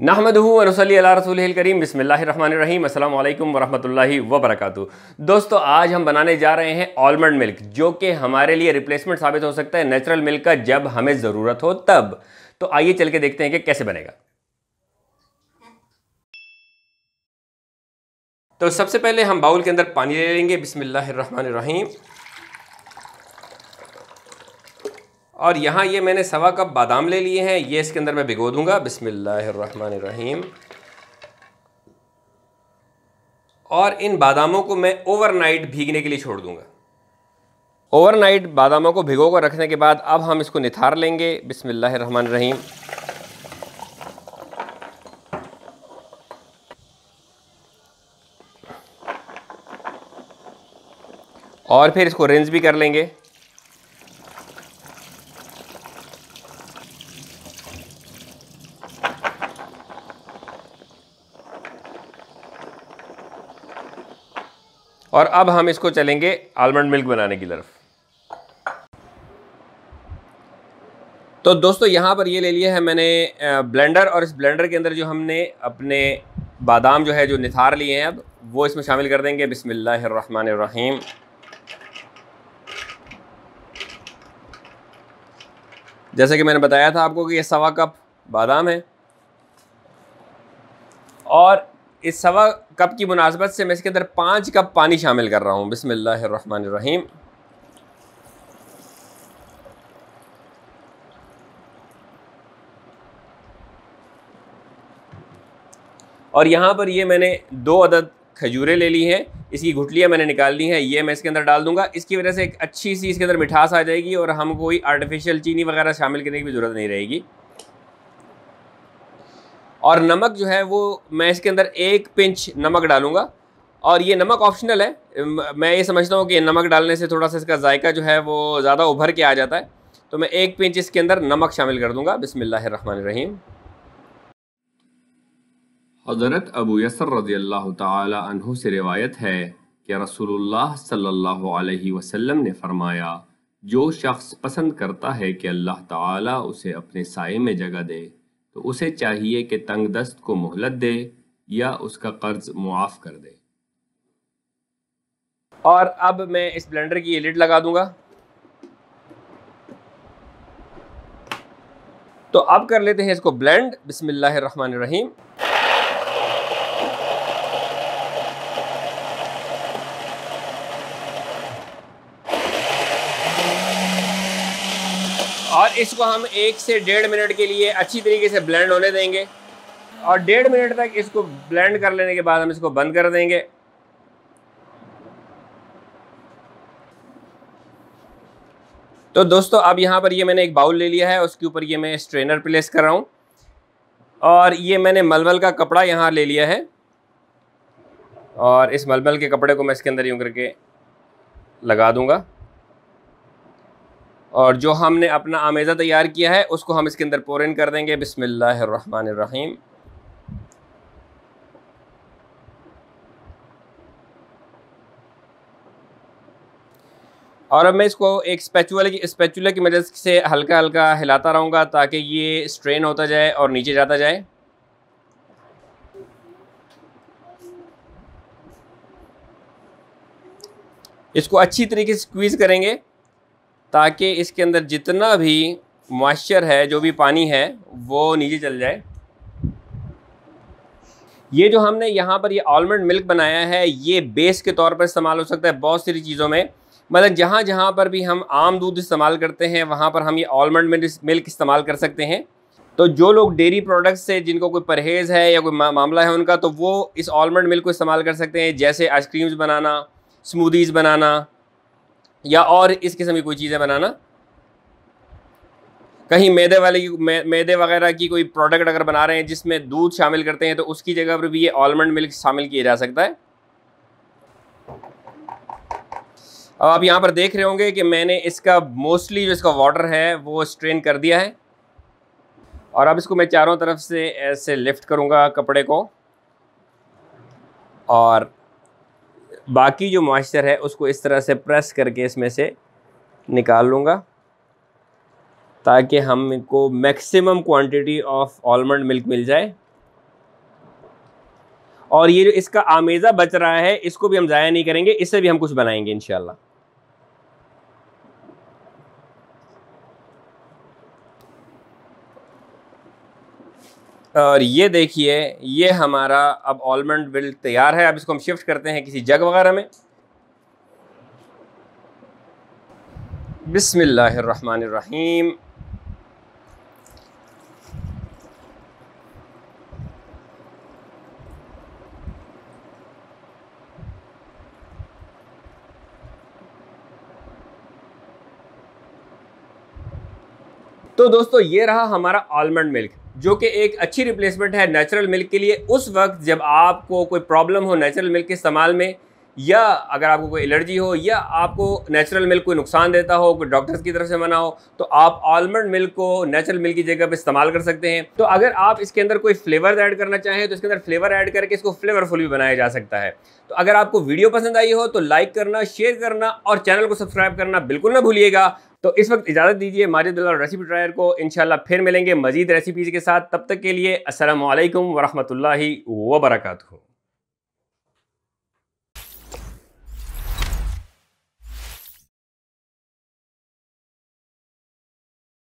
नहमदूसली रसूल करीम। बसमीम अल्लाम वरहमल वबरक दोस्तों, आज हम बनाने जा रहे हैं आलमंड मिल्क जो कि हमारे लिए रिप्लेसमेंट साबित हो सकता है नेचुरल मिल्क का जब हमें ज़रूरत हो तब। तो आइए चल के देखते हैं कि कैसे बनेगा। तो सबसे पहले हम बाउल के अंदर पानी ले लेंगे। बिसमीम और यहाँ ये मैंने सवा कप बादाम ले लिए हैं। ये इसके अंदर मैं भिगो दूँगा। बिसमीम और इन बादामों को मैं ओवरनाइट भीगने के लिए छोड़ दूँगा। ओवरनाइट बादामों को भिगो कर रखने के बाद अब हम इसको निथार लेंगे। बिसमीम और फिर इसको रेंज भी कर लेंगे। और अब हम इसको चलेंगे आलमंड मिल्क बनाने की तरफ़। तो दोस्तों, यहाँ पर ये ले लिया है मैंने ब्लेंडर और इस ब्लेंडर के अंदर जो हमने अपने बादाम जो है, जो निथार लिए हैं अब, वो इसमें शामिल कर देंगे। बिसमीम जैसे कि मैंने बताया था आपको कि ये सवा कप बादाम है। और इस सवा कप की मुनासबत से मैं इसके अंदर पाँच कप पानी शामिल कर रहा हूँ। बिसमीम और यहाँ पर ये मैंने दो अदद खजूरें ले ली हैं। इसकी घुटलियाँ मैंने निकाल ली हैं। ये मैं इसके अंदर डाल दूँगा। इसकी वजह से एक अच्छी सी इसके अंदर मिठास आ जाएगी और हम कोई आर्टिफिशियल चीनी वगैरह शामिल करने की भी ज़रूरत नहीं रहेगी। और नमक जो है वो मैं इसके अंदर एक पिंच नमक डालूँगा। और ये नमक ऑप्शनल है। मैं ये समझता हूँ कि नमक डालने से थोड़ा सा इसका जायका जो है वो ज़्यादा उभर के आ जाता है। तो मैं एक पिंच इसके अंदर नमक शामिल कर दूँगा। बिसमीम हज़रत अबू यसर रज़ी अल्लाह तु से रिवायत है कि रसूलुल्लाह सल्लल्लाहु अलैहि वसल्लम ने फरमाया, जो शख्स पसंद करता है कि अल्लाह ताला उसे अपने साय में जगह दे तो उसे चाहिए कि तंग दस्त को मोहलत दे या उसका कर्ज मुआफ कर दे। और अब मैं इस ब्लेंडर की लिड लगा दूँगा। तो अब कर लेते हैं इसको ब्लेंड। बिस्मिल्लाहिर्रहमानिर्रहीम। और इसको हम एक से डेढ़ मिनट के लिए अच्छी तरीके से ब्लेंड होने देंगे। और डेढ़ मिनट तक इसको ब्लेंड कर लेने के बाद हम इसको बंद कर देंगे। तो दोस्तों, अब यहाँ पर ये मैंने एक बाउल ले लिया है, उसके ऊपर ये मैं स्ट्रेनर प्लेस कर रहा हूँ। और ये मैंने मलमल का कपड़ा यहाँ ले लिया है। और इस मलमल के कपड़े को मैं इसके अंदर यूँ करके लगा दूँगा। और जो हमने अपना आमेज़ा तैयार किया है, उसको हम इसके अंदर पोरन कर देंगे। बिसमीम और अब मैं इसको एक स्पैचुला की स्पैचुला की मदद से हल्का हल्का हिलाता रहूँगा ताकि ये स्ट्रेन होता जाए और नीचे जाता जाए। इसको अच्छी तरीके से स्क्वीज़ करेंगे। ताकि इसके अंदर जितना भी मॉइस्चर है, जो भी पानी है, वो नीचे चल जाए। ये जो हमने यहाँ पर ये आलमंड मिल्क बनाया है, ये बेस के तौर पर इस्तेमाल हो सकता है बहुत सारी चीज़ों में। मतलब जहाँ जहाँ पर भी हम आम दूध इस्तेमाल करते हैं, वहाँ पर हम ये आलमंड मिल्क इस्तेमाल कर सकते हैं। तो जो लोग डेयरी प्रोडक्ट्स से, जिनको कोई परहेज़ है या कोई मामला है उनका तो वो इस आलमंड मिल्क को इस्तेमाल कर सकते हैं। जैसे आइसक्रीम्स बनाना स्मूदीज़ बनाना या और इस किस्म की कोई चीज़ें बनाना? कहीं मैदे वाले की मैदे वगैरह की कोई प्रोडक्ट अगर बना रहे हैं जिसमें दूध शामिल करते हैं तो उसकी जगह पर भी ये आलमंड मिल्क शामिल किया जा सकता है? अब आप यहाँ पर देख रहे होंगे कि मैंने इसका मोस्टली जो इसका वाटर है, वो स्ट्रेन कर दिया है। और अब इसको मैं चारों तरफ़ से ऐसे लिफ्ट करूँगा कपड़े को। और बाकी जो मॉइस्चर है, उसको इस तरह से प्रेस करके इसमें से निकाल लूँगा, ताकि हमको maximum quantity of almond milk मिल जाए। और ये जो इसका आमेज़ा बच रहा है, इसको भी हम ज़ाया नहीं करेंगे, इससे भी हम कुछ बनाएँगे इन और ये देखिए, ये हमारा अब ऑलमंड मिल्क तैयार है। अब इसको हम शिफ्ट करते हैं किसी जग वगैरह में। बिस्मिल्लाहिर्रहमानिर्रहीम। तो दोस्तों, ये रहा हमारा आलमंड मिल्क जो कि एक अच्छी रिप्लेसमेंट है नेचुरल मिल्क के लिए, उस वक्त जब आपको कोई प्रॉब्लम हो नेचुरल मिल्क के इस्तेमाल में या अगर आपको कोई एलर्जी हो या आपको नेचुरल मिल्क कोई नुकसान देता हो, कोई डॉक्टर्स की तरफ़ से मना हो तो आप आलमंड मिल्क को नेचुरल मिल्क की जगह पर इस्तेमाल कर सकते हैं। तो अगर आप इसके अंदर कोई फ्लेवर ऐड करना चाहें तो इसके अंदर फ्लेवर ऐड करके इसको फ्लेवरफुल भी बनाया जा सकता है। तो अगर आपको वीडियो पसंद आई हो तो लाइक करना शेयर करना और चैनल को सब्सक्राइब करना बिल्कुल ना भूलिएगा। तो इस वक्त इजाज़त दीजिए माजिद रेसिपी ट्रायर को। इंशाल्लाह फिर मिलेंगे मजीद रेसिपीज़ के साथ। तब तक के लिए असल वरहमल वर्का